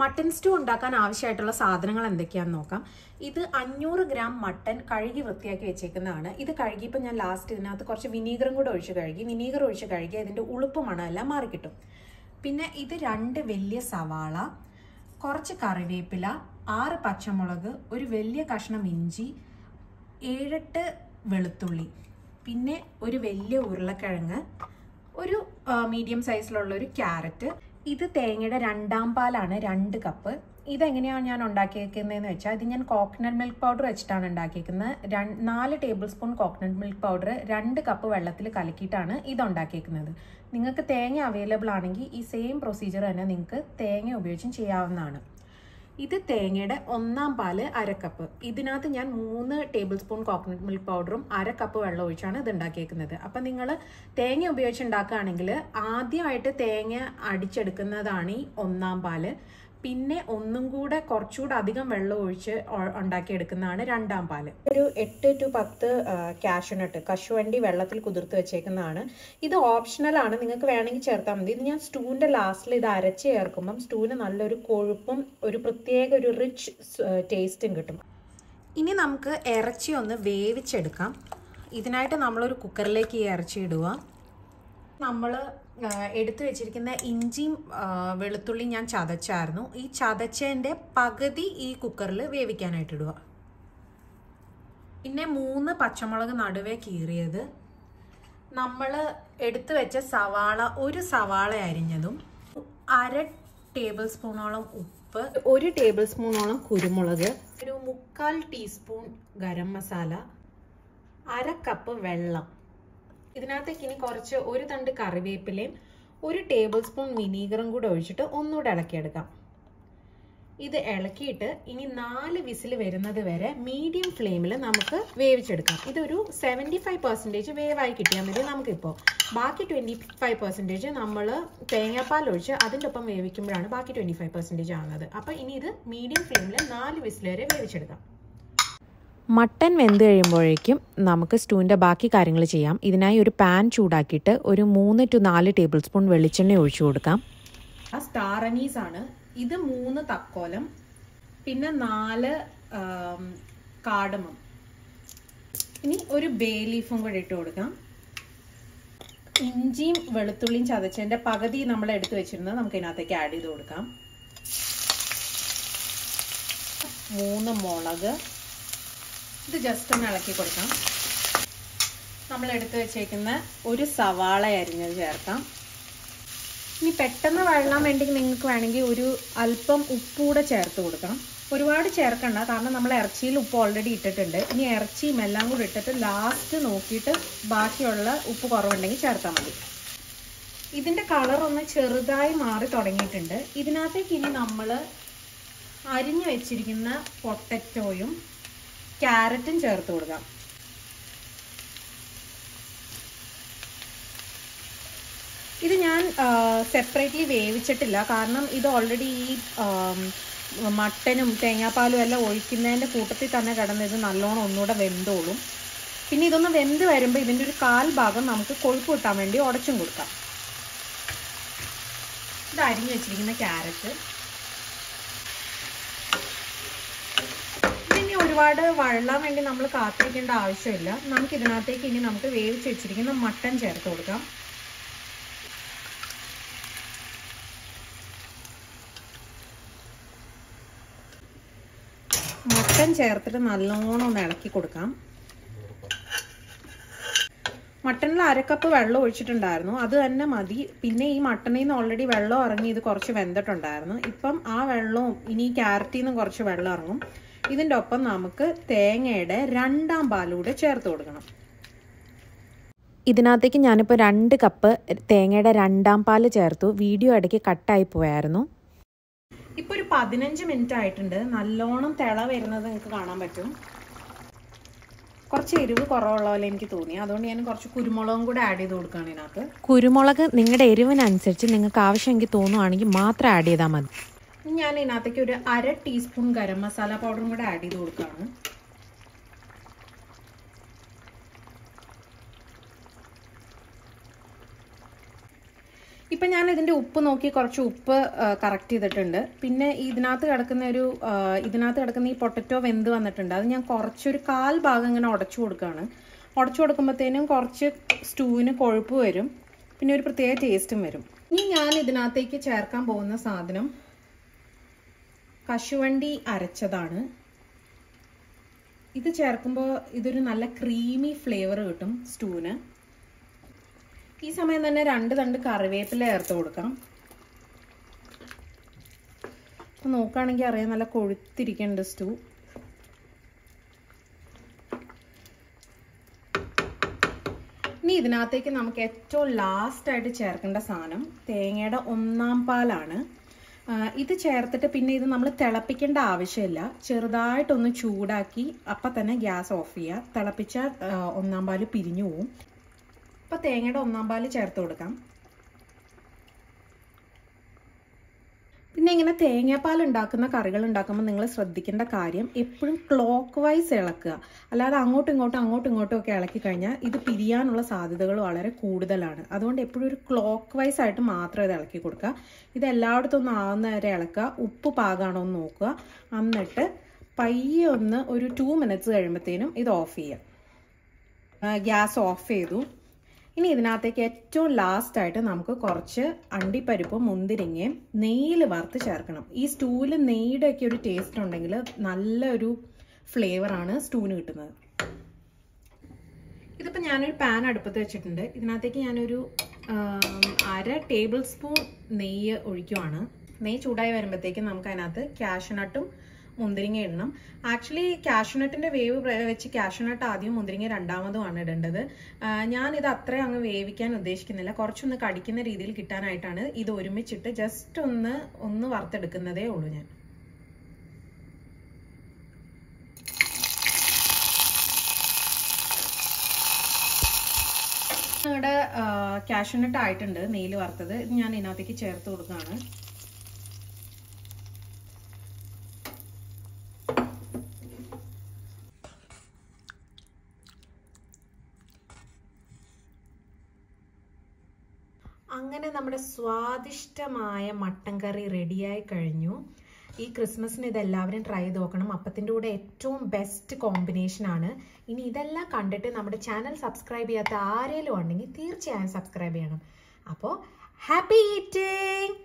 Mutton stew ഉണ്ടാക്കാൻ ആവശ്യമായിട്ടുള്ള സാധനങ്ങൾ എന്തൊക്കെയാന്ന് നോക്കാം. ഇത് അഞ്ഞൂറ് ഗ്രാം മട്ടൻ കഴുകി വൃത്തിയാക്കി വെച്ചേക്കുന്നതാണ്. ഇത് കഴുകിയപ്പോൾ ഞാൻ ലാസ്റ്റ് ഇതിനകത്ത് കുറച്ച് വിനീഗറും കൂടെ ഒഴിച്ച് കഴുകി. വിനീഗർ ഒഴിച്ച് കഴുകി അതിന്റെ ഉളുപ്പ് മണമെല്ലാം മാറിക്കിട്ടും പിന്നെ ഇത് രണ്ട് വലിയ സവാള കുറച്ച് കറിവേപ്പില ആറ് പച്ചമുളക് ഒരു വലിയ കഷ്ണം ഇഞ്ചി ഏഴെട്ട് വെളുത്തുള്ളി പിന്നെ ഒരു വലിയ ഉരുളക്കിഴങ്ങ് ഒരു മീഡിയം സൈസിലുള്ള ഒരു ക്യാരറ്റ് ഇത് തേങ്ങയുടെ രണ്ടാം പാലാണ് രണ്ട് കപ്പ്. ഇതെങ്ങനെയാണ് ഞാൻ ഉണ്ടാക്കിയേക്കുന്നതെന്ന് വെച്ചാൽ ഇത് ഞാൻ കോക്കനട്ട് മിൽക്ക് പൗഡർ വെച്ചിട്ടാണ് രണ്ട് നാല് tablespoon coconut milk powder രണ്ട് കപ്പ് വെള്ളത്തിൽ കലക്കിയിട്ടാണ് ഇത് ഉണ്ടാക്കിയേക്കുന്നത്. നിങ്ങൾക്ക് തേങ്ങ അവൈലബിൾ ആണെങ്കിൽ ഈ സെയിം പ്രൊസീജിയർ തന്നെ നിങ്ങൾക്ക് തേങ്ങ ഉപയോഗിച്ചും ചെയ്യാവുന്നതാണ്. ഇത് തേങ്ങയുടെ ഒന്നാം പാൽ അരക്കപ്പ് ഇതിനകത്ത് ഞാൻ മൂന്ന് ടേബിൾ സ്പൂൺ കോക്കനട്ട് മിൽക്ക് പൗഡറും അര കപ്പ് വെള്ളം ഒഴിച്ചാണ് ഇത് ഉണ്ടാക്കിയേക്കുന്നത്. അപ്പം നിങ്ങൾ തേങ്ങ ഉപയോഗിച്ച് ഉണ്ടാക്കുകയാണെങ്കിൽ ആദ്യമായിട്ട് തേങ്ങ അടിച്ചെടുക്കുന്നതാണ് ഈ ഒന്നാം പാൽ. പിന്നെ ഒന്നും കൂടെ കുറച്ചുകൂടെ അധികം വെള്ളം ഒഴിച്ച് ഉണ്ടാക്കിയെടുക്കുന്നതാണ് രണ്ടാം പാൽ. ഒരു എട്ട് ടു പത്ത് കാഷ്യൂനട്ട് കശുവണ്ടി വെള്ളത്തിൽ കുതിർത്ത് വെച്ചേക്കുന്നതാണ്. ഇത് ഓപ്ഷണൽ ആണ്. നിങ്ങൾക്ക് വേണമെങ്കിൽ ചേർത്താൽ മതി. ഇത് ഞാൻ സ്റ്റൂവിന്റെ ലാസ്റ്റിൽ ഇത് അരച്ച് ചേർക്കുമ്പം സ്റ്റൂവിന് നല്ലൊരു കൊഴുപ്പും ഒരു പ്രത്യേക ഒരു റിച്ച് ടേസ്റ്റും കിട്ടും. ഇനി നമുക്ക് ഇറച്ചി ഒന്ന് വേവിച്ചെടുക്കാം. ഇതിനായിട്ട് നമ്മളൊരു കുക്കറിലേക്ക് ഈ ഇറച്ചി ഇടുക. നമ്മൾ എടുത്തു വെച്ചിരിക്കുന്ന ഇഞ്ചിയും വെളുത്തുള്ളിയും ഞാൻ ചതച്ചായിരുന്നു. ഈ ചതച്ചതിന്റെ പകുതി ഈ കുക്കറിൽ വേവിക്കാനായിട്ട് ഇടുക പിന്നെ മൂന്ന് പച്ചമുളക് നടുവേ കീറിയത്. നമ്മൾ എടുത്തു വെച്ച സവാള ഒരു സവാള അരിഞ്ഞതും അര ടേബിൾ സ്പൂണോളം ഉപ്പ് ഒരു ടേബിൾ സ്പൂണോളം കുരുമുളക് ഒരു മുക്കാൽ ടീസ്പൂൺ ഗരം മസാല അര കപ്പ് വെള്ളം ഇതിനകത്തേക്ക് ഇനി കുറച്ച് ഒരു തണ്ട് കറിവേപ്പിലയും ഒരു ടേബിൾ സ്പൂൺ വിനീഗറും കൂടെ ഒഴിച്ചിട്ട് ഒന്നുകൂടെ ഇളക്കിയെടുക്കാം. ഇത് ഇളക്കിയിട്ട് ഇനി നാല് വിസിൽ വരുന്നത് വരെ മീഡിയം ഫ്ലെയിമിൽ നമുക്ക് വേവിച്ചെടുക്കാം. ഇതൊരു സെവന്റി ഫൈവ് പെർസെന്റേജ് വേവായി കിട്ടിയാൽ മതി നമുക്കിപ്പോൾ. ബാക്കി ട്വന്റി ഫൈവ് പെർസെന്റേജ് നമ്മൾ തേങ്ങാപ്പാൽ ഒഴിച്ച് അതിന്റെ ഒപ്പം വേവിക്കുമ്പോഴാണ് ബാക്കി ട്വന്റി ഫൈവ് പെർസെന്റേജ് ആവുന്നത്. അപ്പോൾ ഇനി ഇത് മീഡിയം ഫ്ലെയിമിൽ നാല് വിസിൽ വരെ വേവിച്ചെടുക്കാം. മട്ടൻ വെന്ത് കഴിയുമ്പോഴേക്കും നമുക്ക് സ്റ്റൂവിന്റെ ബാക്കി കാര്യങ്ങൾ ചെയ്യാം. ഇതിനായി ഒരു പാൻ ചൂടാക്കിയിട്ട് ഒരു മൂന്ന് ടു നാല് ടേബിൾ സ്പൂൺ വെളിച്ചെണ്ണ ഒഴിച്ചു കൊടുക്കാം. ആ സ്റ്റാർ അനീസ് ആണ്. ഇത് മൂന്ന് തക്കോലം പിന്നെ നാല് കാടമം ഇനി ഒരു ബേ ലീഫും കൂടെ ഇട്ട് കൊടുക്കാം. ഇഞ്ചിയും വെളുത്തുള്ളിയും ചതച്ചതിന്റെ പകുതി നമ്മൾ എടുത്ത് വെച്ചിരുന്നത് നമുക്ക് ഇതിനകത്തേക്ക് ആഡ് ചെയ്ത് കൊടുക്കാം. മൂന്ന് മുളക്. ഇത് ജസ്റ്റ് ഒന്ന് ഇളക്കി കൊടുക്കാം നമ്മൾ എടുത്തു വെച്ചേക്കുന്ന ഒരു സവാള അരിഞ്ഞത് ചേർക്കാം. ഇനി പെട്ടെന്ന് വഴലാൻ വേണ്ടി നിങ്ങൾക്ക് വേണമെങ്കിൽ ഒരു അല്പം ഉപ്പൂടെ ചേർത്ത് കൊടുക്കാം ഒരുപാട് ചേർക്കണ്ട കാരണം നമ്മൾ ഇറച്ചിയിൽ ഉപ്പ് ഓൾറെഡി ഇട്ടിട്ടുണ്ട്. ഇനി ഇറച്ചിയും എല്ലാം കൂടി ഇട്ടിട്ട് ലാസ്റ്റ് നോക്കിയിട്ട് ബാക്കിയുള്ള ഉപ്പ് കുറവുണ്ടെങ്കിൽ ചേർത്താൽ മതി. ഇതിന്റെ കളർ ഒന്ന് ചെറുതായി മാറി തുടങ്ങിയിട്ടുണ്ട്. ഇതിനകത്തേക്ക് ഇനി നമ്മൾ അരിഞ്ഞു വെച്ചിരിക്കുന്ന പൊട്ടറ്റോയും ക്യാരറ്റും ചേർത്ത് കൊടുക്കാം. ഇത് ഞാൻ സെപ്പറേറ്റ്ലി വേവിച്ചിട്ടില്ല. കാരണം ഇത് ഓൾറെഡി ഈ മട്ടനും തേങ്ങാപ്പാലും എല്ലാം ഒഴിക്കുന്നതിന്റെ കൂട്ടത്തിൽ തന്നെ കിടന്ന് ഇത് നല്ലോണം ഒന്നുകൂടെ വെന്തോളും. പിന്നെ ഇതൊന്ന് വെന്ത് വരുമ്പോൾ ഇതിന്റെ ഒരു കാൽ ഭാഗം നമുക്ക് കൊഴുപ്പ് കിട്ടാൻ വേണ്ടി ഉടച്ചും കൊടുക്കാം. ഇത് അരിഞ്ഞു വെച്ചിരിക്കുന്ന ക്യാരറ്റ്. ഒരുപാട് വഴലാൻ വേണ്ടി നമ്മൾ കാത്തിരിക്കേണ്ട ആവശ്യമില്ല. നമുക്ക് ഇതിനകത്തേക്ക് ഇനി നമുക്ക് വേവിച്ച് വെച്ചിരിക്കുന്ന മട്ടൺ ചേർത്ത് കൊടുക്കാം. മട്ടൺ ചേർത്തിട്ട് നല്ലോണം ഒന്ന് ഇളക്കി കൊടുക്കാം. മട്ടണിൽ അരക്കപ്പ് വെള്ളം ഒഴിച്ചിട്ടുണ്ടായിരുന്നു. അത് തന്നെ മതി. പിന്നെ ഈ മട്ടണിൽ നിന്ന് ഓൾറെഡി വെള്ളം ഇറങ്ങി ഇത് കുറച്ച് വെന്തിട്ടുണ്ടായിരുന്നു. ഇപ്പം ആ വെള്ളവും ഇനി ക്യാരറ്റിൽ നിന്നും കുറച്ച് വെള്ളം ഇറങ്ങും. ഇതിന്റെ ഒപ്പം നമുക്ക് തേങ്ങയുടെ രണ്ടാം പാലൂടെ ചേർത്ത് കൊടുക്കണം. ഇതിനകത്തേക്ക് ഞാനിപ്പോൾ രണ്ട് കപ്പ് തേങ്ങയുടെ രണ്ടാം പാൽ ചേർത്തു. വീഡിയോ ഇടയ്ക്ക് കട്ടായി പോയായിരുന്നു. ഇപ്പൊ ഒരു പതിനഞ്ച് മിനിറ്റ് ആയിട്ടുണ്ട്. നല്ലോണം തിള വരുന്നത് നിങ്ങൾക്ക് കാണാൻ പറ്റും. കുറച്ച് എരിവ് കുറവുള്ള പോലെ എനിക്ക് തോന്നി. അതുകൊണ്ട് ഞാൻ കുറച്ച് കുരുമുളകും കൂടെ ആഡ് ചെയ്ത് കൊടുക്കുകയാണ് ഇതിനകത്ത്. കുരുമുളക് നിങ്ങളുടെ എരിവിനനുസരിച്ച് നിങ്ങൾക്ക് ആവശ്യമെങ്കിൽ തോന്നുവാണെങ്കിൽ മാത്രം ആഡ് ചെയ്താൽ മതി. ഞാൻ ഇതിനകത്തേക്ക് ഒരു അര ടീസ്പൂൺ ഗരം മസാല പൗഡറും കൂടെ ആഡ് ചെയ്ത് കൊടുക്കുകയാണ്. ഇപ്പം ഞാൻ ഇതിന്റെ ഉപ്പ് നോക്കി കുറച്ച് ഉപ്പ് കറക്റ്റ് ചെയ്തിട്ടുണ്ട്. പിന്നെ ഇതിനകത്ത് കിടക്കുന്ന ഒരു ഇതിനകത്ത് കിടക്കുന്ന ഈ പൊട്ടറ്റോ വെന്ത് വന്നിട്ടുണ്ട്. അത് ഞാൻ കുറച്ചൊരു കാൽ ഭാഗം ഇങ്ങനെ ഉടച്ചു കൊടുക്കുകയാണ്. ഉടച്ചു കൊടുക്കുമ്പോഴത്തേനും കുറച്ച് സ്റ്റൂവിന് കൊഴുപ്പ് വരും. പിന്നെ ഒരു പ്രത്യേക ടേസ്റ്റും വരും. ഇനി ഞാൻ ഇതിനകത്തേക്ക് ചേർക്കാൻ പോകുന്ന സാധനം കശുവണ്ടി അരച്ചതാണ്. ഇത് ചേർക്കുമ്പോൾ ഇതൊരു നല്ല ക്രീമി ഫ്ലേവർ കിട്ടും സ്റ്റൂവിന് ഈ സമയം തന്നെ രണ്ട് തണ്ട് കറിവേപ്പില ചേർത്ത് കൊടുക്കാം അപ്പം നോക്കുകയാണെങ്കിൽ അറിയാം നല്ല കൊഴുത്തിരിക്കുന്നുണ്ട് സ്റ്റൂ ഇനി ഇതിനകത്തേക്ക് നമുക്ക് ഏറ്റവും ലാസ്റ്റായിട്ട് ചേർക്കേണ്ട സാധനം തേങ്ങയുടെ ഒന്നാം പാലാണ്. ഇത് ചേർത്തിട്ട് പിന്നെ ഇത് നമ്മൾ തിളപ്പിക്കേണ്ട ആവശ്യമില്ല. ചെറുതായിട്ടൊന്ന് ചൂടാക്കി അപ്പം തന്നെ ഗ്യാസ് ഓഫ് ചെയ്യുക തിളപ്പിച്ച ഒന്നാം പാൽ പിരിഞ്ഞു പോവും. അപ്പോൾ തേങ്ങയുടെ ഒന്നാം പാൽ ചേർത്ത് കൊടുക്കാം. പിന്നെ ഇങ്ങനെ തേങ്ങാപ്പാൽ ഉണ്ടാക്കുന്ന കറികൾ ഉണ്ടാക്കുമ്പോൾ നിങ്ങൾ ശ്രദ്ധിക്കേണ്ട കാര്യം എപ്പോഴും ക്ലോക്ക് വൈസ് ഇളക്കുക. അല്ലാതെ അങ്ങോട്ടും ഇങ്ങോട്ടും അങ്ങോട്ടും ഇങ്ങോട്ടും ഒക്കെ ഇളക്കി കഴിഞ്ഞാൽ ഇത് പിരിയാനുള്ള സാധ്യതകൾ വളരെ കൂടുതലാണ്. അതുകൊണ്ട് എപ്പോഴും ഒരു ക്ലോക്ക് വൈസ് ആയിട്ട് മാത്രം ഇത് ഇളക്കി കൊടുക്കുക. ഇത് എല്ലായിടത്തും ഒന്ന് ആവുന്ന വരെ ഇളക്കുക. ഉപ്പ് പാകാണോ എന്ന് നോക്കുക. എന്നിട്ട് പയ്യെ ഒന്ന് ഒരു ടു മിനിറ്റ്സ് കഴിയുമ്പോഴത്തേനും ഇത് ഓഫ് ചെയ്യുക. ഗ്യാസ് ഓഫ് ചെയ്തു. ഇനി ഇതിനകത്തേക്ക് ഏറ്റവും ലാസ്റ്റ് ആയിട്ട് നമുക്ക് കുറച്ച് അണ്ടിപ്പരിപ്പും മുന്തിരിങ്ങയും നെയ്യിൽ വറുത്ത് ചേർക്കണം. ഈ സ്റ്റൂവിൽ നെയ്യുടെ ഒക്കെ ഒരു ടേസ്റ്റ് ഉണ്ടെങ്കിൽ നല്ലൊരു ഫ്ലേവറാണ് സ്റ്റൂവിന് കിട്ടുന്നത്. ഇതിപ്പോൾ ഞാനൊരു പാൻ അടുപ്പത്ത് വെച്ചിട്ടുണ്ട്. ഇതിനകത്തേക്ക് ഞാനൊരു അര ടേബിൾ സ്പൂൺ നെയ്യ് ഒഴിക്കുവാണ്. നെയ്യ് ചൂടായി വരുമ്പോഴത്തേക്കും നമുക്ക് അതിനകത്ത് മുന്തിരിങ്ങ ഇടണം. ആക്ച്വലി കാഷ്യൂനട്ടിന്റെ വേവ് വെച്ച് കാഷ്യൂനട്ട് ആദ്യം മുന്തിരിങ്ങ രണ്ടാമതുമാണ് ഇടേണ്ടത്. ഞാൻ ഞാനിത് അത്രയും അങ്ങ് വേവിക്കാൻ ഉദ്ദേശിക്കുന്നില്ല. കുറച്ചൊന്ന് കടിക്കുന്ന രീതിയിൽ കിട്ടാനായിട്ടാണ് ഇത് ഒരുമിച്ചിട്ട് ജസ്റ്റ് ഒന്ന് ഒന്ന് വറുത്തെടുക്കുന്നതേ ഉള്ളൂ ഞാൻ. ഞങ്ങളുടെ കാഷ്യൂനട്ട് ആയിട്ടുണ്ട് നെയ്യിൽ വറുത്തത്. ഞാൻ ഇതിനകത്തേക്ക് ചേർത്ത് കൊടുക്കുകയാണ്. അങ്ങനെ നമ്മുടെ സ്വാദിഷ്ടമായ മട്ടൻ കറി റെഡിയായി കഴിഞ്ഞു. ഈ ക്രിസ്മസിന് ഇതെല്ലാവരും ട്രൈ ചെയ്ത് നോക്കണം. അപ്പത്തിന്റെ കൂടെ ഏറ്റവും ബെസ്റ്റ് കോമ്പിനേഷൻ ആണ്. ഇനി ഇതെല്ലാം കണ്ടിട്ട് നമ്മുടെ ചാനൽ സബ്സ്ക്രൈബ് ചെയ്യാത്ത ആരെങ്കിലും ഉണ്ടെങ്കിൽ തീർച്ചയായും സബ്സ്ക്രൈബ് ചെയ്യണം. അപ്പോൾ ഹാപ്പി ഈറ്റിംഗ്